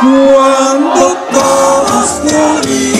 cuando todos te olviden.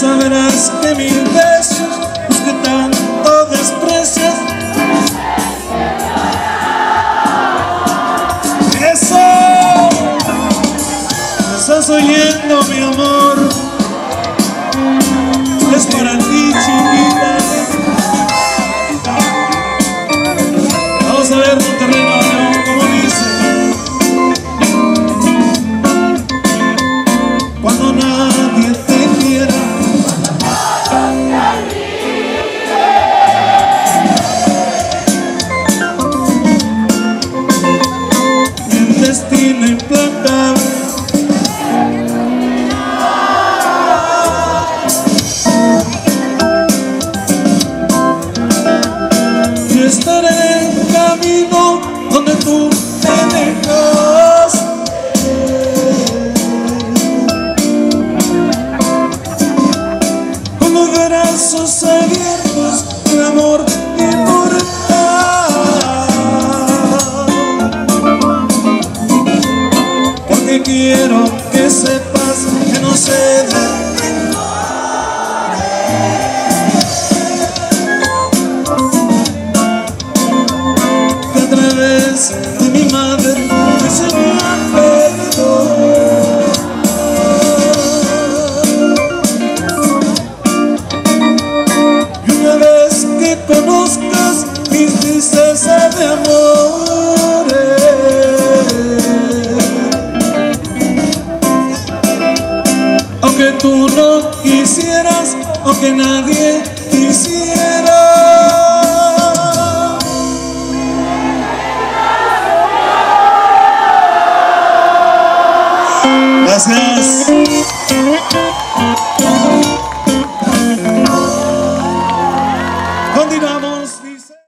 sabrás que mil besos los que tanto desprecias ¡Eso! ¿Me estás oyendo mi amor? Destino implantable Yo estaré en el camino donde tú me dejas. Con los brazos abiertos de amor inmortal Porque través de mi madre que se me. Y una vez que conozcas mis tristezas de amores, aunque tú no quisieras, aunque nadie quisiera.